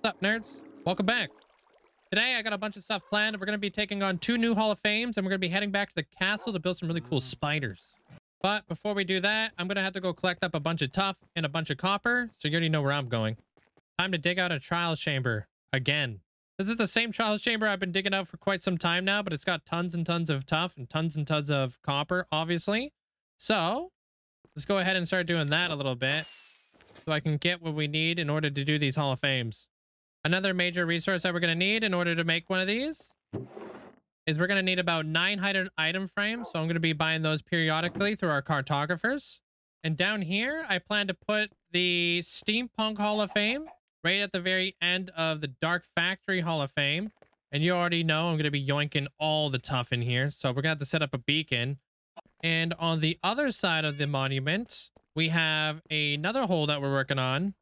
What's up, nerds? Welcome back. Today, I got a bunch of stuff planned. We're going to be taking on two new Hall of Fames, and we're going to be heading back to the castle to build some really cool spiders. But before we do that, I'm going to have to go collect up a bunch of tuff and a bunch of copper, so you already know where I'm going. Time to dig out a trial chamber again. This is the same trial chamber I've been digging out for quite some time now, but it's got tons and tons of tuff and tons and tons of copper, obviously. So let's go ahead and start doing that a little bit so I can get what we need in order to do these Hall of Fames. Another major resource that we're going to need in order to make one of these is we're going to need about 900 item frames. So I'm going to be buying those periodically through our cartographers. And down here, I plan to put the Steampunk Hall of Fame right at the very end of the Dark Factory Hall of Fame. And you already know I'm going to be yoinking all the tuff in here. So we're going to have to set up a beacon. And on the other side of the monument, we have another hole that we're working on.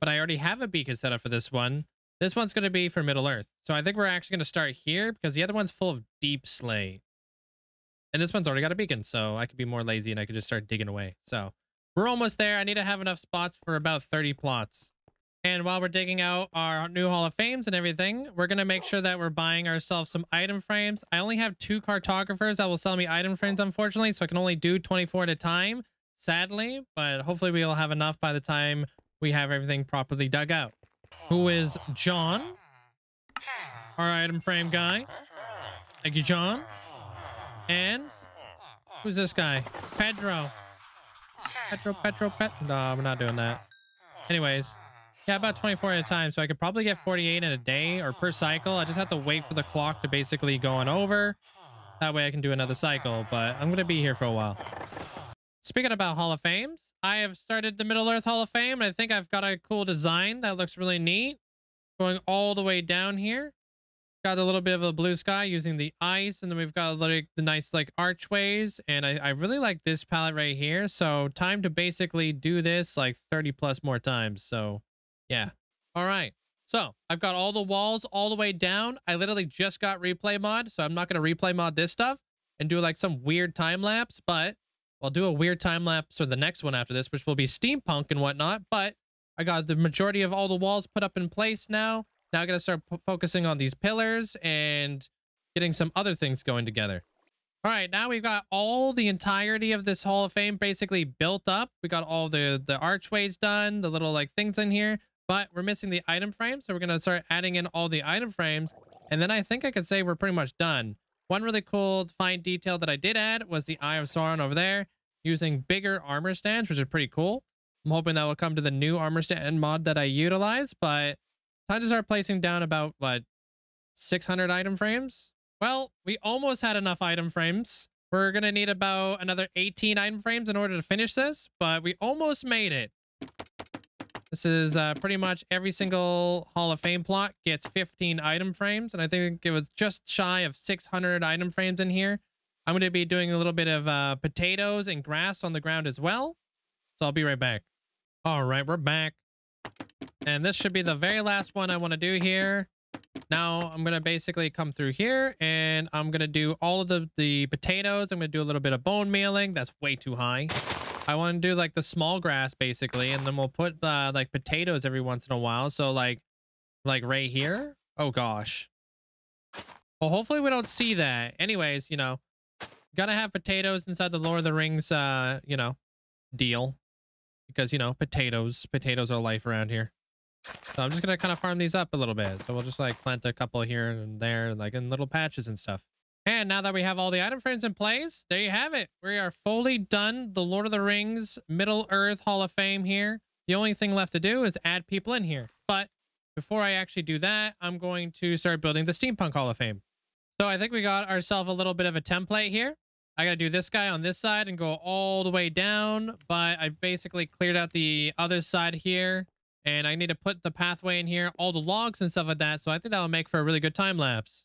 But I already have a beacon set up for this one. This one's going to be for Middle Earth. So I think we're actually going to start here because the other one's full of deepslate. And this one's already got a beacon, so I could be more lazy and I could just start digging away. So we're almost there. I need to have enough spots for about 30 plots. And while we're digging out our new Hall of Fames and everything, we're going to make sure that we're buying ourselves some item frames. I only have two cartographers that will sell me item frames, unfortunately, so I can only do 24 at a time, sadly. But hopefully we'll have enough by the time we have everything properly dug out who is John, our item frame guy. Thank you, John. And who's this guy? Pedro. Pedro, Pedro, Pet. No, we're not doing that. Anyways, yeah, about 24 at a time. So I could probably get 48 in a day or per cycle. I just have to wait for the clock to basically go on over. That way I can do another cycle, but I'm going to be here for a while. Speaking about Hall of Fames, I have started the Middle Earth Hall of Fame, and I think I've got a cool design that looks really neat. Going all the way down here. Got a little bit of a blue sky using the ice, and then we've got like the nice like archways, and I, I really like this palette right here. So time to basically do this like 30 plus more times. So yeah. All right. So I've got all the walls all the way down. I literally just got replay mod, so I'm not going to replay mod this stuff and do like some weird time lapse, but I'll do a weird time lapse or the next one after this, which will be steampunk and whatnot. But I got the majority of all the walls put up in place now. Now I got to start focusing on these pillars and getting some other things going together. All right, now we've got all the entirety of this Hall of Fame basically built up. We got all the, the archways done, the little like things in here, but we're missing the item frames. So we're going to start adding in all the item frames. And then I think I could say we're pretty much done. One really cool fine detail that I did add was the Eye of Sauron over there using bigger armor stands, which is pretty cool. I'm hoping that will come to the new armor stand mod that I utilize, but time to start placing down about, what, 600 item frames? Well, we almost had enough item frames. We're going to need about another 18 item frames in order to finish this, but we almost made it. This is uh, pretty much every single Hall of Fame plot gets 15 item frames, and I think it was just shy of 600 item frames in here. I'm going to be doing a little bit of uh, potatoes and grass on the ground as well. So I'll be right back. All right, we're back. And this should be the very last one I want to do here. Now I'm going to basically come through here and I'm going to do all of the, the potatoes. I'm going to do a little bit of bone mealing. That's way too high. I want to do like the small grass basically. And then we'll put uh, like potatoes every once in a while. So like, like right here. Oh gosh. Well, hopefully we don't see that. Anyways, you know, gotta have potatoes inside the Lord of the Rings, uh, you know, deal. Because, you know, potatoes. Potatoes are life around here. So I'm just gonna kind of farm these up a little bit. So we'll just like plant a couple here and there, like in little patches and stuff. And now that we have all the item frames in place, there you have it. We are fully done the Lord of the Rings Middle Earth Hall of Fame here. The only thing left to do is add people in here. But before I actually do that, I'm going to start building the Steampunk Hall of Fame. So I think we got ourselves a little bit of a template here. I got to do this guy on this side and go all the way down. But I basically cleared out the other side here. And I need to put the pathway in here, all the logs and stuff like that. So I think that will make for a really good time lapse.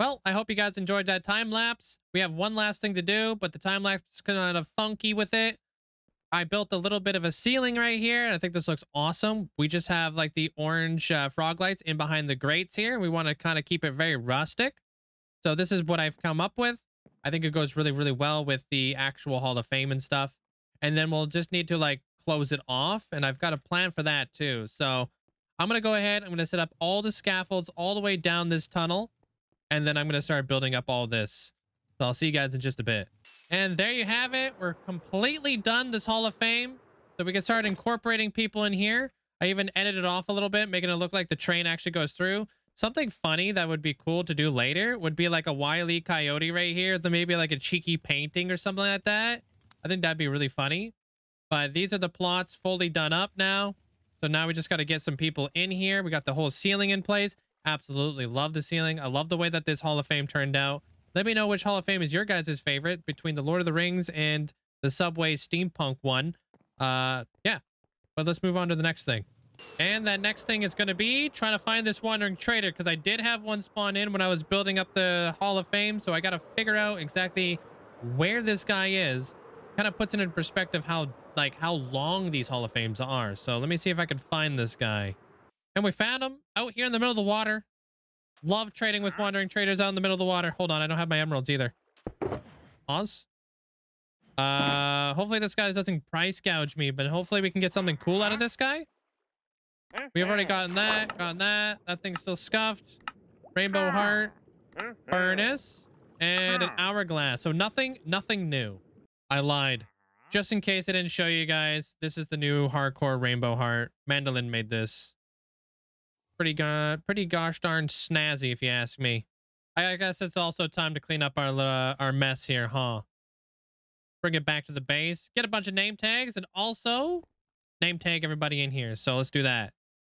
I hope you guys enjoyed that time lapse. We have one last thing to do, but the time lapse is kind of funky with it. I built a little bit of a ceiling right here. I think this looks awesome. We just have like the orange uh, frog lights in behind the grates here. and We want to kind of keep it very rustic. So this is what I've come up with. I think it goes really, really well with the actual Hall of Fame and stuff. And then we'll just need to like close it off. And I've got a plan for that too. So I'm going to go ahead. I'm going to set up all the scaffolds all the way down this tunnel. And then I'm going to start building up all this. So I'll see you guys in just a bit. And there you have it. We're completely done this Hall of Fame. So we can start incorporating people in here. I even edited it off a little bit, making it look like the train actually goes through. Something funny that would be cool to do later would be like a Wile E. Coyote right here. Then maybe like a cheeky painting or something like that. I think that'd be really funny. But these are the plots fully done up now. So now we just got to get some people in here. We got the whole ceiling in place. Absolutely love the ceiling. I love the way that this Hall of Fame turned out. Let me know which Hall of Fame is your guys' favorite between the Lord of the Rings and the Subway Steampunk one. Uh, yeah. But let's move on to the next thing. And that next thing is going to be trying to find this wandering trader because I did have one spawn in when I was building up the Hall of Fame. So I got to figure out exactly where this guy is. Kind of puts it in perspective how like how long these Hall of Fames are. So let me see if I can find this guy. And we found him out here in the middle of the water. Love trading with uh-huh. wandering traders out in the middle of the water. Hold on, I don't have my emeralds either. Pause. Uh, hopefully this guy doesn't price gouge me, but hopefully we can get something cool out of uh-huh. this guy. We've already gotten that, gotten that. That thing's still scuffed. Rainbow uh-huh. heart, furnace, and an hourglass. So nothing, nothing new. I lied. Just in case I didn't show you guys, this is the new hardcore rainbow heart. Mandolin made this. Pretty good, pretty gosh darn snazzy, if you ask me. I guess it's also time to clean up our uh, our mess here, huh? Bring it back to the base. Get a bunch of name tags and also name tag everybody in here. So let's do that.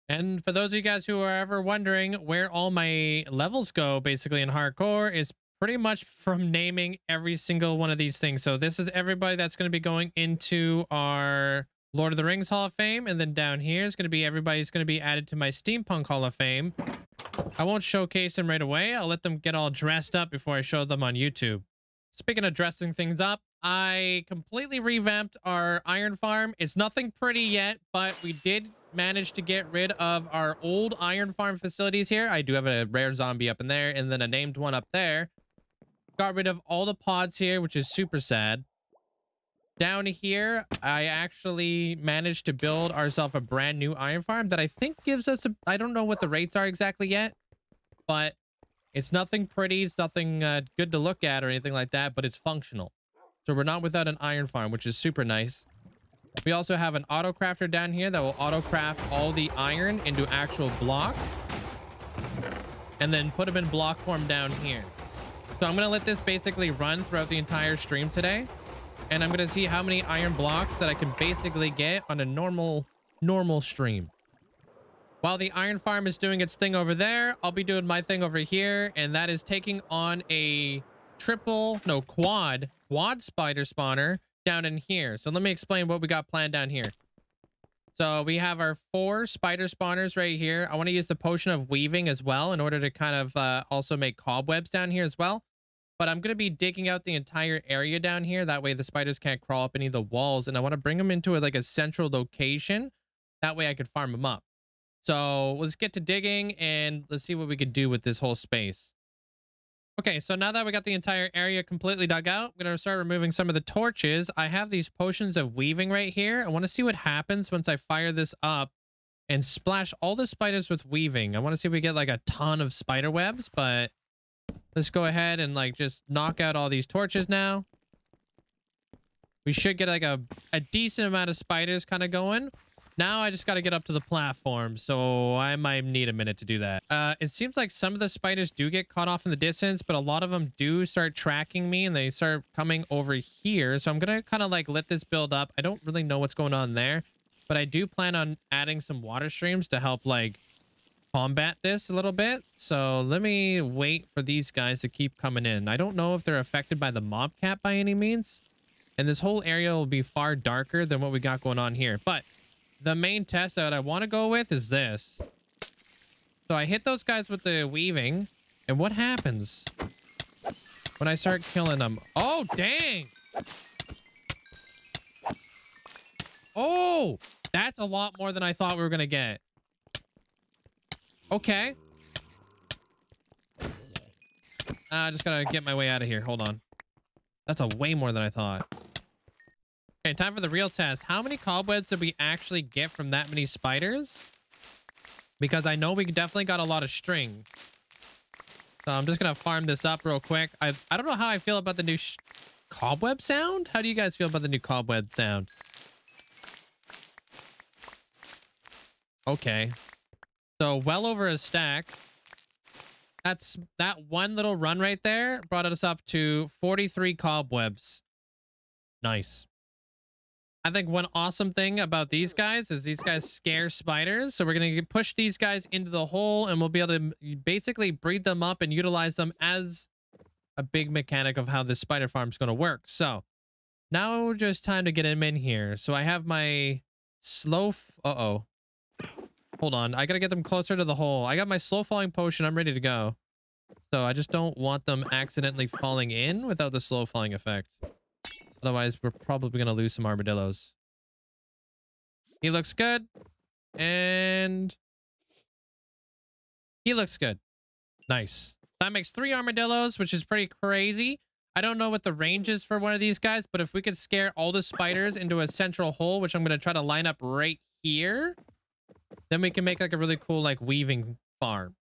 And for those of you guys who are ever wondering where all my levels go, basically in hardcore, is pretty much from naming every single one of these things. So this is everybody that's going to be going into our Lord of the Rings Hall of Fame. And then down here is going to be everybody's going to be added to my Steampunk Hall of Fame. I won't showcase them right away. I'll let them get all dressed up before I show them on YouTube. Speaking of dressing things up, I completely revamped our iron farm. It's nothing pretty yet, but we did manage to get rid of our old iron farm facilities here. I do have a rare zombie up in there and then a named one up there. Got rid of all the pods here, which is super sad. Down here, I actually managed to build ourselves a brand new iron farm that I think gives us a... I don't know what the rates are exactly yet, but it's nothing pretty. It's nothing uh, good to look at or anything like that, but it's functional. So we're not without an iron farm, which is super nice. We also have an auto crafter down here that will auto craft all the iron into actual blocks and then put them in block form down here. So I'm going to let this basically run throughout the entire stream today. And I'm to see how many iron blocks that I can basically get on a normal, normal stream. While the iron farm is doing its thing over there, I'll be doing my thing over here. And that is taking on a triple, no, quad, quad spider spawner down in here. So let me explain what we got planned down here. So we have our four spider spawners right here. I want to use the potion of weaving as well in order to kind of uh, also make cobwebs down here as well. But I'm going to be digging out the entire area down here. That way the spiders can't crawl up any of the walls. And I want to bring them into a, like a central location. That way I could farm them up. So let's get to digging and let's see what we could do with this whole space. Okay, so now that we got the entire area completely dug out, I'm going to start removing some of the torches. I have these potions of weaving right here. I want to see what happens once I fire this up and splash all the spiders with weaving. I want to see if we get like a ton of spider webs, but let's go ahead and like just knock out all these torches now. We should get like a, a decent amount of spiders kind of going. Now I just got to get up to the platform, so I might need a minute to do that. Uh, it seems like some of the spiders do get caught off in the distance, but a lot of them do start tracking me and they start coming over here. So I'm going to kind of like let this build up. I don't really know what's going on there, but I do plan on adding some water streams to help like combat this a little bit. So let me wait for these guys to keep coming in. I don't know if they're affected by the mob cap by any means. And this whole area will be far darker than what we got going on here. But the main test that I want to go with is this. So I hit those guys with the weaving. And what happens? when I start killing them. Oh, dang. Oh, that's a lot more than I thought we were going to get. Okay. I uh, just gotta get my way out of here. Hold on. That's a way more than I thought. Okay, time for the real test. How many cobwebs did we actually get from that many spiders? Because I know we definitely got a lot of string. So I'm just gonna farm this up real quick. I I don't know how I feel about the new cobweb sound. How do you guys feel about the new cobweb sound? Okay. So well over a stack. That's that one little run right there brought us up to 43 cobwebs. Nice. I think one awesome thing about these guys is these guys scare spiders. So we're going to push these guys into the hole and we'll be able to basically breed them up and utilize them as a big mechanic of how this spider farm is going to work. So now just time to get him in here. So I have my slow... Uh-oh. Hold on. I got to get them closer to the hole. I got my slow falling potion. I'm ready to go. So I just don't want them accidentally falling in without the slow falling effect. Otherwise, we're probably going to lose some armadillos. He looks good. And he looks good. Nice. That makes three armadillos, which is pretty crazy. I don't know what the range is for one of these guys, but if we could scare all the spiders into a central hole, which I'm going to try to line up right here, then we can make like a really cool like weaving farm.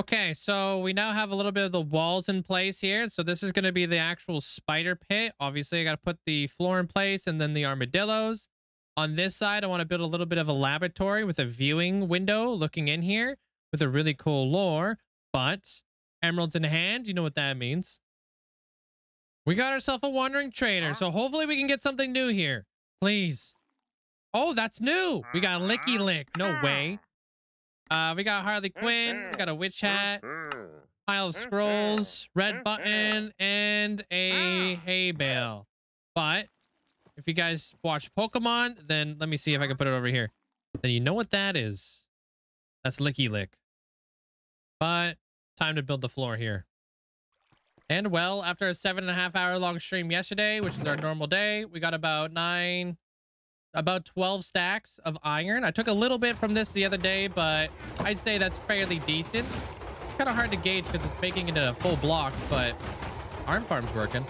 Okay, so we now have a little bit of the walls in place here. So this is going to be the actual spider pit. Obviously, I got to put the floor in place and then the armadillos. On this side, I want to build a little bit of a laboratory with a viewing window looking in here with a really cool lore. But emeralds in hand, you know what that means. We got ourselves a wandering trader. So hopefully we can get something new here. Please. Oh, that's new. We got Licky mm-hmm. Lick. No way. Uh, we got Harley Quinn. We mm-hmm. got a witch hat. Mm-hmm. Pile of scrolls. Red button. And a ah. hay bale. But if you guys watch Pokemon, then let me see if I can put it over here. Then you know what that is. That's Licky Lick. But time to build the floor here. And well, after a seven and a half hour long stream yesterday, which is our normal day, we got about nine, about 12 stacks of iron. I took a little bit from this the other day, but I'd say that's fairly decent. Kind of hard to gauge because it's making it a full block, but iron farm's working.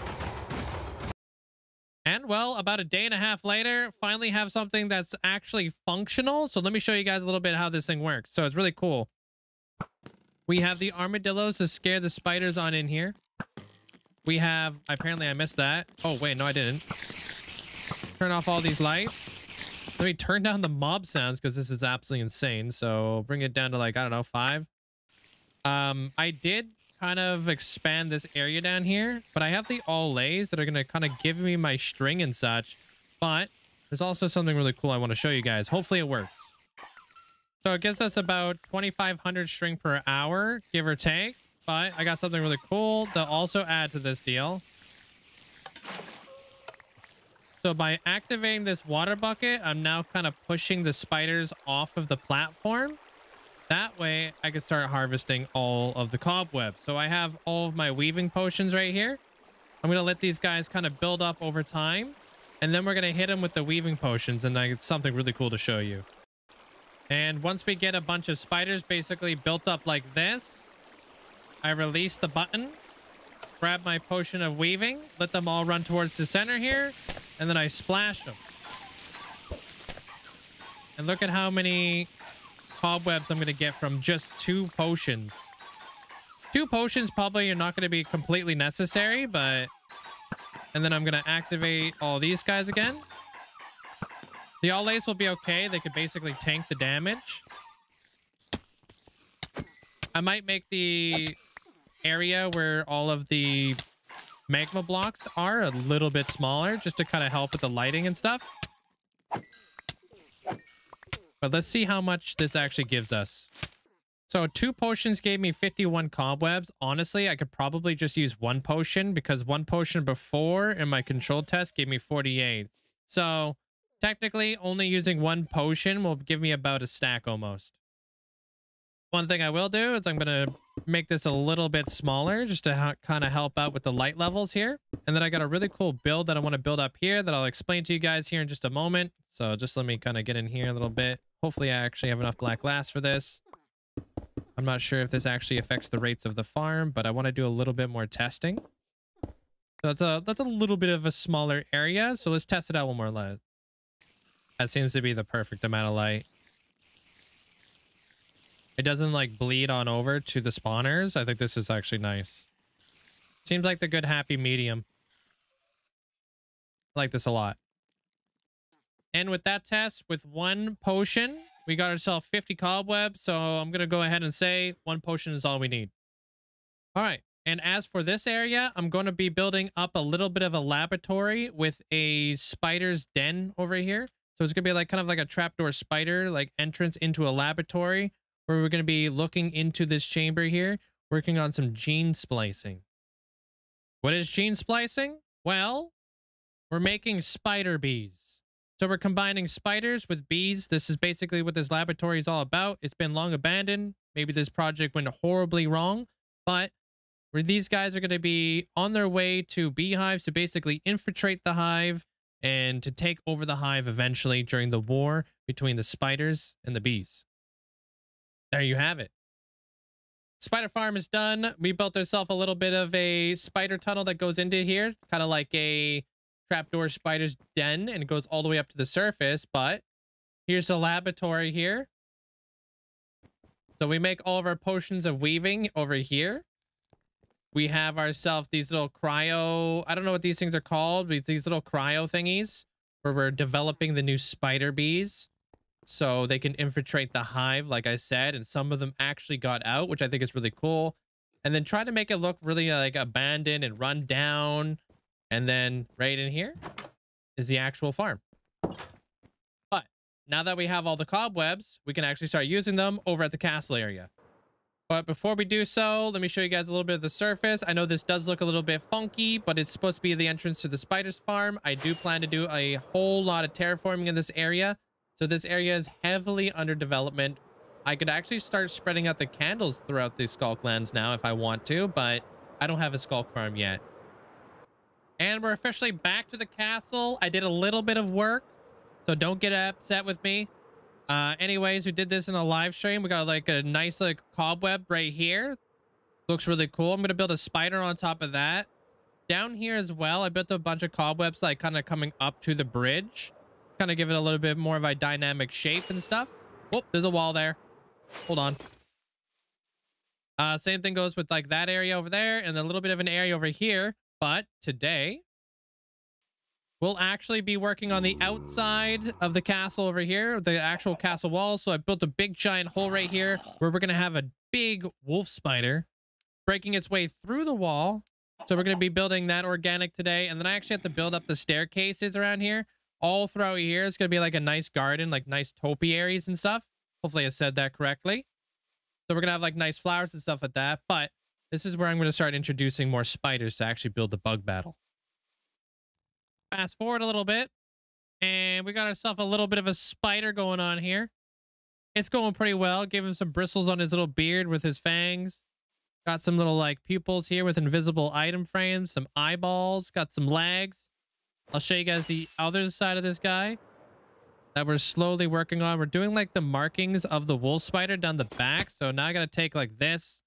And well, about a day and a half later, finally have something that's actually functional. So let me show you guys a little bit how this thing works. So it's really cool. We have the armadillos to scare the spiders on in here. We have, apparently I missed that. Oh, wait, no, I didn't. Turn off all these lights. Let me turn down the mob sounds because this is absolutely insane. So bring it down to like, I don't know, five. Um, I did kind of expand this area down here, but I have the allays that are going to kind of give me my string and such. But there's also something really cool I want to show you guys. Hopefully it works. So it gives us about 2,500 string per hour, give or take. But I got something really cool to also add to this deal. So by activating this water bucket, I'm now kind of pushing the spiders off of the platform. That way I can start harvesting all of the cobwebs. So I have all of my weaving potions right here. I'm going to let these guys kind of build up over time. And then we're going to hit them with the weaving potions. And I get something really cool to show you. And once we get a bunch of spiders basically built up like this, I release the button grab my potion of weaving, let them all run towards the center here, and then I splash them. And look at how many cobwebs I'm going to get from just two potions. Two potions probably are not going to be completely necessary, but... And then I'm going to activate all these guys again. The allays will be okay. They could basically tank the damage. I might make the area where all of the magma blocks are a little bit smaller just to kind of help with the lighting and stuff. But let's see how much this actually gives us. So two potions gave me 51 cobwebs. Honestly, I could probably just use one potion because one potion before in my control test gave me 48. So technically only using one potion will give me about a stack almost. One thing I will do is I'm going to make this a little bit smaller just to kind of help out with the light levels here. And then I got a really cool build that I want to build up here that I'll explain to you guys here in just a moment. So just let me kind of get in here a little bit. Hopefully I actually have enough black glass for this. I'm not sure if this actually affects the rates of the farm, but I want to do a little bit more testing. So that's a that's a little bit of a smaller area. So let's test it out one more light. That seems to be the perfect amount of light. It doesn't like bleed on over to the spawners. I think this is actually nice. Seems like the good happy medium. I like this a lot. And with that test, with one potion, we got ourselves 50 cobwebs. So I'm going to go ahead and say one potion is all we need. All right. And as for this area, I'm going to be building up a little bit of a laboratory with a spider's den over here. So it's going to be like kind of like a trapdoor spider, like entrance into a laboratory where we're going to be looking into this chamber here, working on some gene splicing. What is gene splicing? Well, we're making spider bees. So we're combining spiders with bees. This is basically what this laboratory is all about. It's been long abandoned. Maybe this project went horribly wrong, but where these guys are going to be on their way to beehives to basically infiltrate the hive and to take over the hive eventually during the war between the spiders and the bees. There you have it. Spider farm is done. We built ourselves a little bit of a spider tunnel that goes into here, kind of like a trapdoor spider's den, and it goes all the way up to the surface. But here's the laboratory here. So we make all of our potions of weaving over here. We have ourselves these little cryo, I don't know what these things are called, but these little cryo thingies where we're developing the new spider bees so they can infiltrate the hive, like I said, and some of them actually got out, which I think is really cool. And then try to make it look really uh, like abandoned and run down. And then right in here is the actual farm. But now that we have all the cobwebs, we can actually start using them over at the castle area. But before we do so, let me show you guys a little bit of the surface. I know this does look a little bit funky, but it's supposed to be the entrance to the spiders farm. I do plan to do a whole lot of terraforming in this area so this area is heavily under development. I could actually start spreading out the candles throughout the Sculk lands now if I want to, but I don't have a Sculk farm yet. And we're officially back to the castle. I did a little bit of work, so don't get upset with me. Uh, anyways, we did this in a live stream. We got like a nice like cobweb right here. Looks really cool. I'm going to build a spider on top of that. Down here as well, I built a bunch of cobwebs like kind of coming up to the bridge kind of give it a little bit more of a dynamic shape and stuff. Oh, there's a wall there. Hold on. Uh, same thing goes with like that area over there and a little bit of an area over here. But today, we'll actually be working on the outside of the castle over here, the actual castle wall. So I built a big giant hole right here where we're going to have a big wolf spider breaking its way through the wall. So we're going to be building that organic today. And then I actually have to build up the staircases around here all throughout here. It's going to be like a nice garden, like nice topiaries and stuff. Hopefully I said that correctly. So we're going to have like nice flowers and stuff like that. But this is where I'm going to start introducing more spiders to actually build the bug battle. Fast forward a little bit. And we got ourselves a little bit of a spider going on here. It's going pretty well. Give him some bristles on his little beard with his fangs. Got some little like pupils here with invisible item frames. Some eyeballs. Got some legs. I'll show you guys the other side of this guy that we're slowly working on. We're doing like the markings of the wolf spider down the back. So now I got to take like this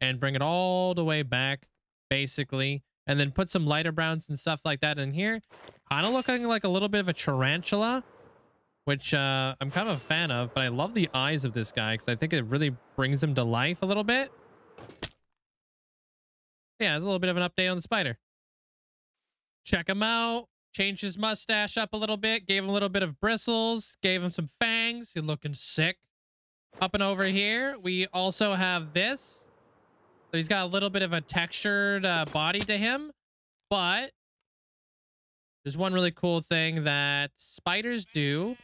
and bring it all the way back, basically. And then put some lighter browns and stuff like that in here. Kind of looking like a little bit of a tarantula, which uh, I'm kind of a fan of. But I love the eyes of this guy because I think it really brings him to life a little bit. Yeah, there's a little bit of an update on the spider. Check him out. Changed his mustache up a little bit, gave him a little bit of bristles, gave him some fangs. He's looking sick. Up and over here, we also have this. So he's got a little bit of a textured uh, body to him, but there's one really cool thing that spiders do.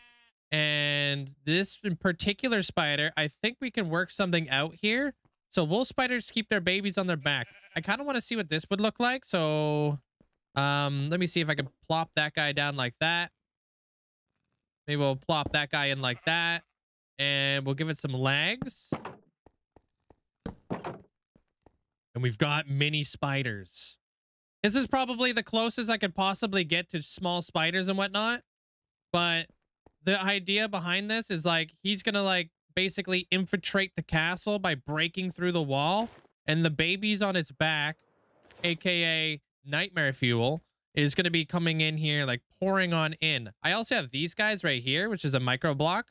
And this in particular spider, I think we can work something out here. So wolf spiders keep their babies on their back. I kind of want to see what this would look like. So um, let me see if I can plop that guy down like that. Maybe we'll plop that guy in like that. And we'll give it some legs. and we've got mini spiders. This is probably the closest I could possibly get to small spiders and whatnot. But the idea behind this is like he's gonna like basically infiltrate the castle by breaking through the wall and the baby's on its back aka nightmare fuel is going to be coming in here like pouring on in. I also have these guys right here which is a micro block.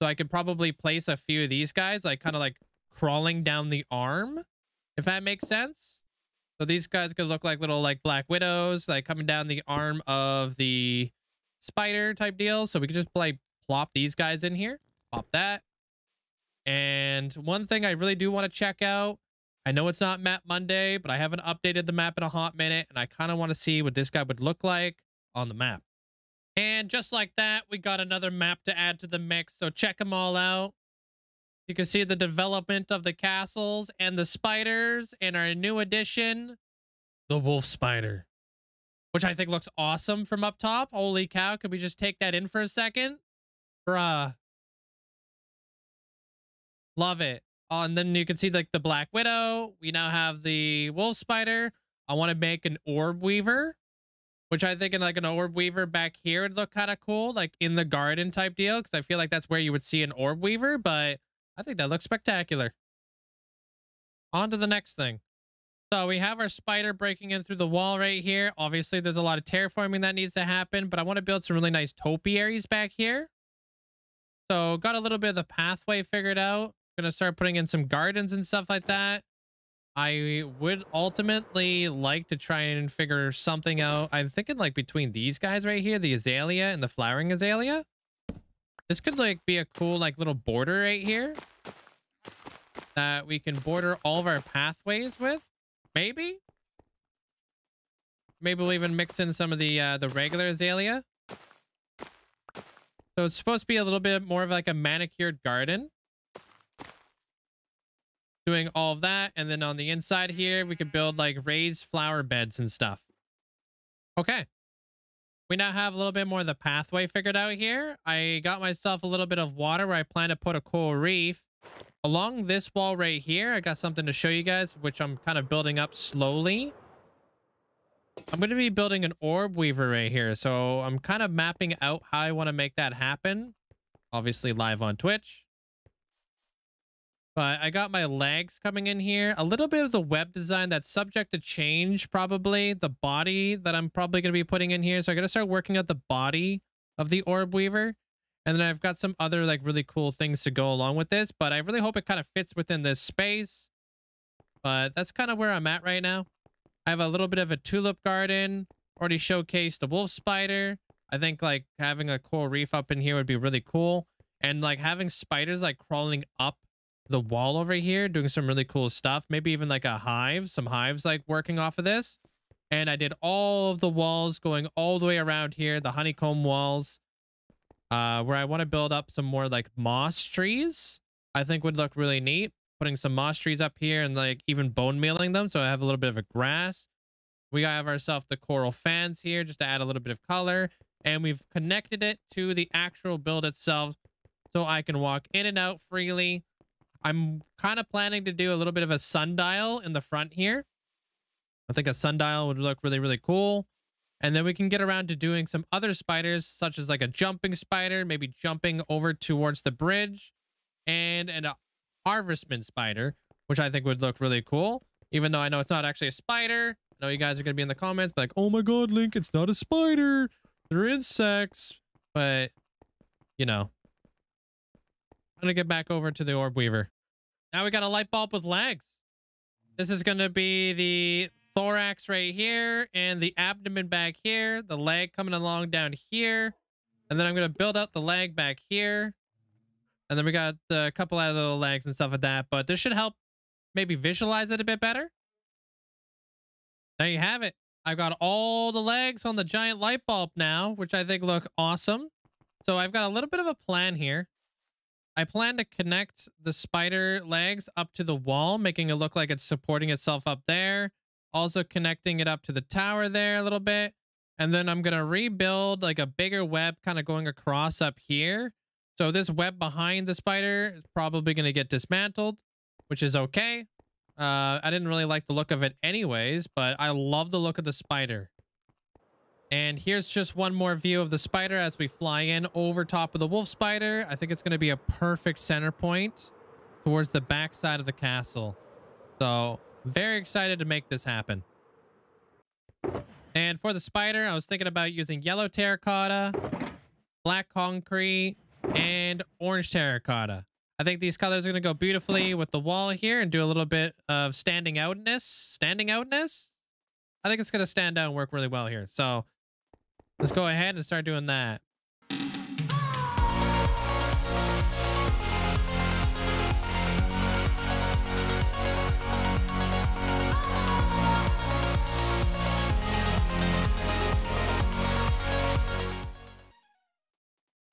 So i could probably place a few of these guys like kind of like crawling down the arm if that makes sense. So these guys could look like little like black widows like coming down the arm of the spider type deal. So we could just like plop these guys in here. Pop that. And one thing i really do want to check out I know it's not map Monday, but I haven't updated the map in a hot minute, and I kind of want to see what this guy would look like on the map. And just like that, we got another map to add to the mix, so check them all out. You can see the development of the castles and the spiders and our new addition, the wolf spider, which I think looks awesome from up top. Holy cow, could we just take that in for a second? Bruh. Love it. And then you can see like the Black Widow. We now have the Wolf Spider. I want to make an Orb Weaver, which I think in like an Orb Weaver back here would look kind of cool, like in the garden type deal, because I feel like that's where you would see an Orb Weaver, but I think that looks spectacular. On to the next thing. So we have our spider breaking in through the wall right here. Obviously, there's a lot of terraforming that needs to happen, but I want to build some really nice topiaries back here. So got a little bit of the pathway figured out gonna start putting in some gardens and stuff like that. I would ultimately like to try and figure something out. I'm thinking like between these guys right here, the azalea and the flowering azalea. This could like be a cool like little border right here that we can border all of our pathways with. Maybe. Maybe we'll even mix in some of the uh, the regular azalea. So it's supposed to be a little bit more of like a manicured garden doing all of that. And then on the inside here, we could build like raised flower beds and stuff. Okay. We now have a little bit more of the pathway figured out here. I got myself a little bit of water where I plan to put a coral reef. Along this wall right here, I got something to show you guys, which I'm kind of building up slowly. I'm going to be building an orb weaver right here. So I'm kind of mapping out how I want to make that happen. Obviously live on Twitch. But I got my legs coming in here. A little bit of the web design that's subject to change, probably. The body that I'm probably going to be putting in here. So I'm going to start working out the body of the Orb Weaver. And then I've got some other like really cool things to go along with this. But I really hope it kind of fits within this space. But that's kind of where I'm at right now. I have a little bit of a tulip garden. Already showcased the wolf spider. I think like having a coral reef up in here would be really cool. And like having spiders like crawling up the wall over here doing some really cool stuff. Maybe even like a hive, some hives like working off of this. And I did all of the walls going all the way around here, the honeycomb walls, uh, where I want to build up some more like moss trees. I think would look really neat. Putting some moss trees up here and like even bone mealing them. So I have a little bit of a grass. We have ourselves the coral fans here just to add a little bit of color. And we've connected it to the actual build itself so I can walk in and out freely I'm kind of planning to do a little bit of a sundial in the front here. I think a sundial would look really, really cool. And then we can get around to doing some other spiders, such as like a jumping spider, maybe jumping over towards the bridge, and an uh, harvestman spider, which I think would look really cool. Even though I know it's not actually a spider. I know you guys are going to be in the comments like, oh my god, Link, it's not a spider. They're insects. But, you know. I'm going to get back over to the Orb Weaver. Now we got a light bulb with legs. This is going to be the thorax right here and the abdomen back here. The leg coming along down here. And then I'm going to build out the leg back here. And then we got a couple of little legs and stuff like that. But this should help maybe visualize it a bit better. There you have it. I've got all the legs on the giant light bulb now, which I think look awesome. So I've got a little bit of a plan here. I plan to connect the spider legs up to the wall, making it look like it's supporting itself up there. Also connecting it up to the tower there a little bit. And then I'm going to rebuild like a bigger web kind of going across up here. So this web behind the spider is probably going to get dismantled, which is okay. Uh, I didn't really like the look of it anyways, but I love the look of the spider. And here's just one more view of the spider as we fly in over top of the wolf spider. I think it's going to be a perfect center point towards the back side of the castle. So very excited to make this happen. And for the spider, I was thinking about using yellow terracotta, black concrete, and orange terracotta. I think these colors are going to go beautifully with the wall here and do a little bit of standing outness. Standing outness? I think it's going to stand out and work really well here. So let's go ahead and start doing that.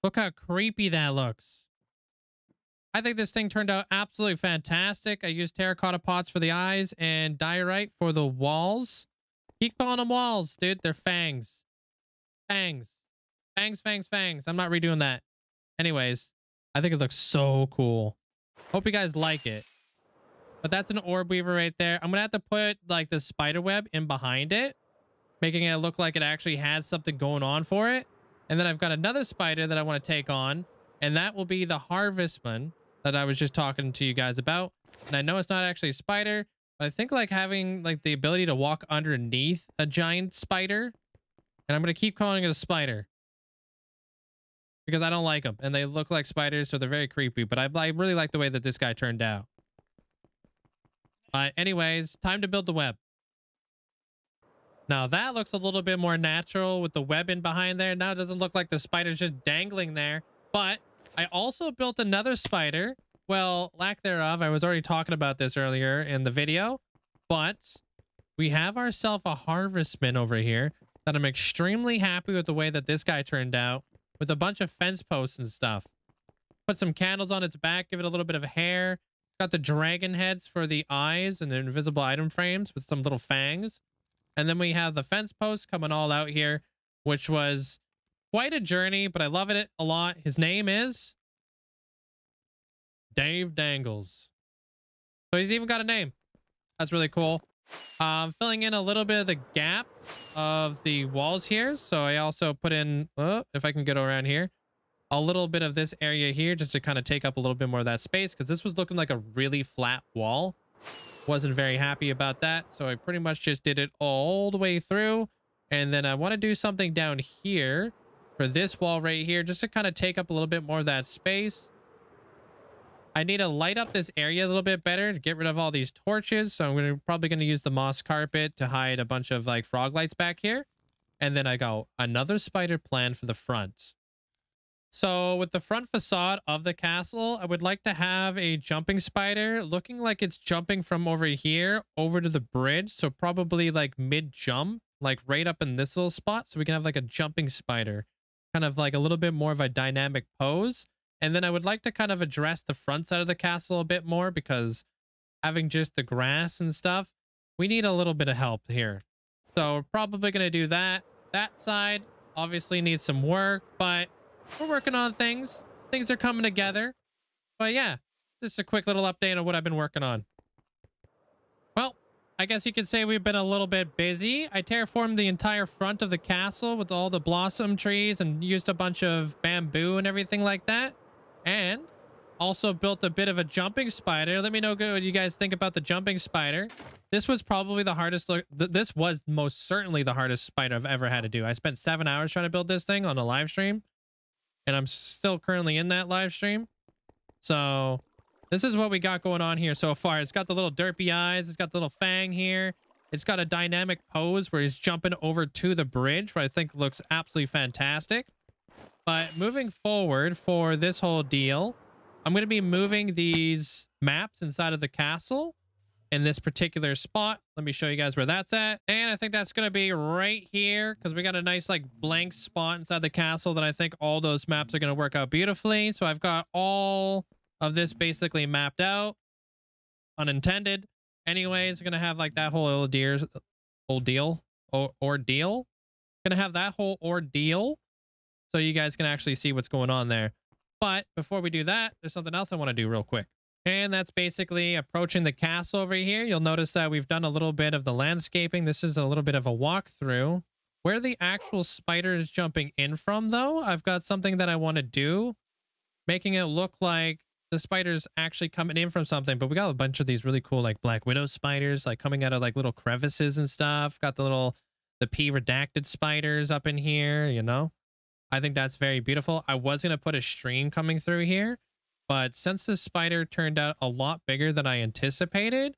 Look how creepy that looks. I think this thing turned out absolutely fantastic. I used terracotta pots for the eyes and diorite for the walls. Keep calling them walls, dude. They're fangs. Fangs. Fangs, fangs, fangs. I'm not redoing that. Anyways, I think it looks so cool. Hope you guys like it. But that's an orb weaver right there. I'm going to have to put like the spider web in behind it, making it look like it actually has something going on for it. And then I've got another spider that I want to take on, and that will be the harvestman that I was just talking to you guys about. And I know it's not actually a spider, but I think like having like the ability to walk underneath a giant spider, and I'm going to keep calling it a spider because I don't like them and they look like spiders, so they're very creepy. But I, I really like the way that this guy turned out. But anyways, time to build the web. Now that looks a little bit more natural with the web in behind there. Now it doesn't look like the spider's just dangling there. But I also built another spider. Well, lack thereof. I was already talking about this earlier in the video. But we have ourselves a harvestman over here that I'm extremely happy with the way that this guy turned out with a bunch of fence posts and stuff. Put some candles on its back, give it a little bit of hair. It's got the dragon heads for the eyes and the invisible item frames with some little fangs. And then we have the fence post coming all out here, which was quite a journey, but I love it a lot. His name is Dave Dangles. So he's even got a name. That's really cool. Um, filling in a little bit of the gaps of the walls here. So I also put in, uh, if I can get around here, a little bit of this area here just to kind of take up a little bit more of that space because this was looking like a really flat wall. Wasn't very happy about that. So I pretty much just did it all the way through. And then I want to do something down here for this wall right here, just to kind of take up a little bit more of that space. I need to light up this area a little bit better to get rid of all these torches. So I'm gonna probably going to use the moss carpet to hide a bunch of like frog lights back here. And then I go another spider plan for the front. So with the front facade of the castle, I would like to have a jumping spider looking like it's jumping from over here over to the bridge. So probably like mid jump, like right up in this little spot. So we can have like a jumping spider, kind of like a little bit more of a dynamic pose. And then I would like to kind of address the front side of the castle a bit more because having just the grass and stuff, we need a little bit of help here. So we're probably going to do that. That side obviously needs some work, but we're working on things. Things are coming together. But yeah, just a quick little update on what I've been working on. Well, I guess you could say we've been a little bit busy. I terraformed the entire front of the castle with all the blossom trees and used a bunch of bamboo and everything like that. And also built a bit of a jumping spider. Let me know what you guys think about the jumping spider. This was probably the hardest. Th this was most certainly the hardest spider I've ever had to do. I spent seven hours trying to build this thing on a live stream and I'm still currently in that live stream. So this is what we got going on here so far. It's got the little derpy eyes. It's got the little fang here. It's got a dynamic pose where he's jumping over to the bridge, which I think looks absolutely fantastic. But moving forward for this whole deal, I'm going to be moving these maps inside of the castle in this particular spot. Let me show you guys where that's at. And I think that's going to be right here because we got a nice like blank spot inside the castle that I think all those maps are going to work out beautifully. So I've got all of this basically mapped out. Unintended. Anyways, we're going to have like that whole ordeal, ordeal, or, ordeal. Going to have that whole ordeal so you guys can actually see what's going on there. But before we do that, there's something else I want to do real quick. And that's basically approaching the castle over here. You'll notice that we've done a little bit of the landscaping. This is a little bit of a walkthrough. Where the actual spider is jumping in from, though, I've got something that I want to do, making it look like the spider's actually coming in from something. But we got a bunch of these really cool, like, Black Widow spiders, like, coming out of, like, little crevices and stuff. Got the little, the P redacted spiders up in here, you know? I think that's very beautiful. I was going to put a stream coming through here, but since this spider turned out a lot bigger than I anticipated,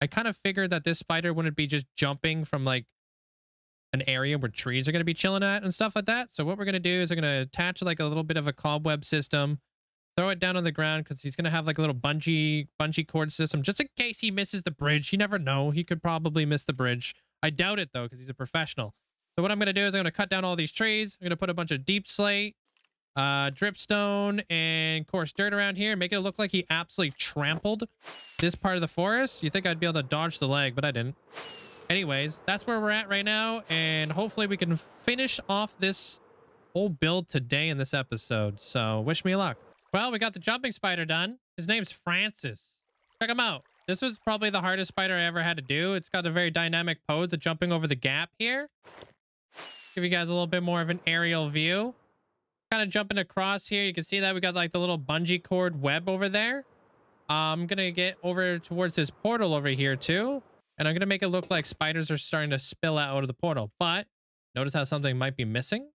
I kind of figured that this spider wouldn't be just jumping from like an area where trees are going to be chilling at and stuff like that. So what we're going to do is we're going to attach like a little bit of a cobweb system, throw it down on the ground because he's going to have like a little bungee bungee cord system just in case he misses the bridge. You never know. He could probably miss the bridge. I doubt it though because he's a professional. So what I'm going to do is I'm going to cut down all these trees. I'm going to put a bunch of deepslate, uh, dripstone, and coarse dirt around here. Make it look like he absolutely trampled this part of the forest. You think I'd be able to dodge the leg, but I didn't. Anyways, that's where we're at right now. And hopefully we can finish off this whole build today in this episode. So wish me luck. Well, we got the jumping spider done. His name's Francis. Check him out. This was probably the hardest spider I ever had to do. It's got a very dynamic pose of jumping over the gap here. Give you guys a little bit more of an aerial view. Kind of jumping across here. You can see that we got like the little bungee cord web over there. I'm going to get over towards this portal over here too. And I'm going to make it look like spiders are starting to spill out of the portal. But notice how something might be missing.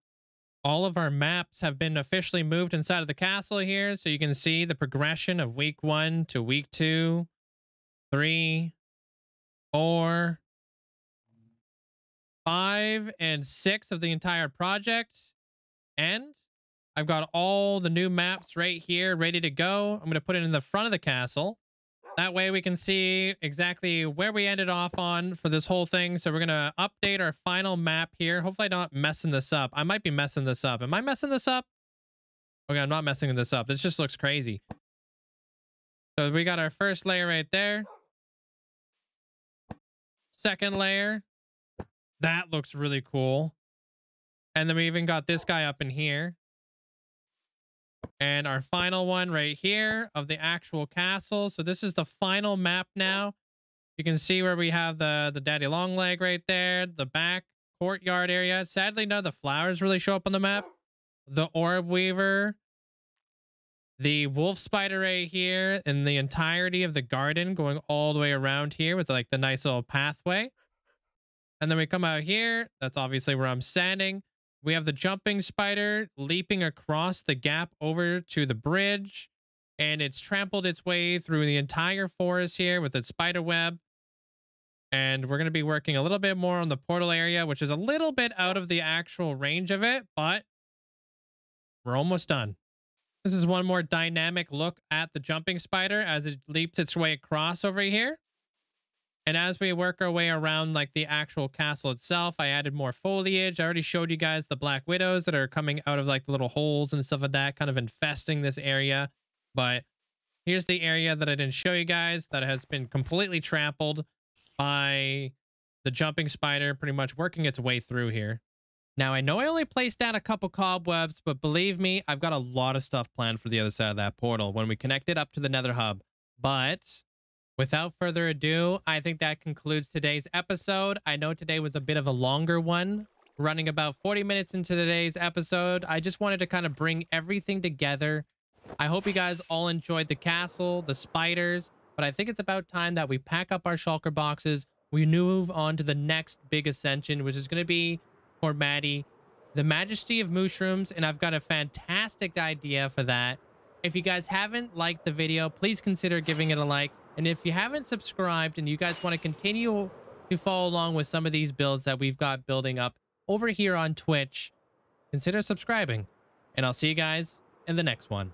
All of our maps have been officially moved inside of the castle here. So you can see the progression of week one to week two, three, four, five, and six of the entire project. And I've got all the new maps right here ready to go. I'm going to put it in the front of the castle. That way we can see exactly where we ended off on for this whole thing. So we're going to update our final map here. Hopefully I'm not messing this up. I might be messing this up. Am I messing this up? Okay, I'm not messing this up. This just looks crazy. So we got our first layer right there. Second layer. That looks really cool. And then we even got this guy up in here. And our final one right here of the actual castle. So this is the final map now. You can see where we have the, the daddy long leg right there, the back courtyard area. Sadly, none of the flowers really show up on the map. The orb weaver, the wolf spider right here, and the entirety of the garden going all the way around here with like the nice little pathway. And then we come out here. That's obviously where I'm standing. We have the jumping spider leaping across the gap over to the bridge. And it's trampled its way through the entire forest here with its spider web. And we're going to be working a little bit more on the portal area, which is a little bit out of the actual range of it, but we're almost done. This is one more dynamic look at the jumping spider as it leaps its way across over here. And as we work our way around like the actual castle itself, I added more foliage. I already showed you guys the black widows that are coming out of like the little holes and stuff like that, kind of infesting this area. But here's the area that I didn't show you guys that has been completely trampled by the jumping spider pretty much working its way through here. Now, I know I only placed down a couple cobwebs, but believe me, I've got a lot of stuff planned for the other side of that portal when we connect it up to the nether hub. But Without further ado, I think that concludes today's episode. I know today was a bit of a longer one, running about 40 minutes into today's episode. I just wanted to kind of bring everything together. I hope you guys all enjoyed the castle, the spiders, but I think it's about time that we pack up our shulker boxes. We move on to the next big ascension, which is going to be for Maddie, the Majesty of Mushrooms, and I've got a fantastic idea for that. If you guys haven't liked the video, please consider giving it a like. And if you haven't subscribed and you guys want to continue to follow along with some of these builds that we've got building up over here on Twitch, consider subscribing. And I'll see you guys in the next one.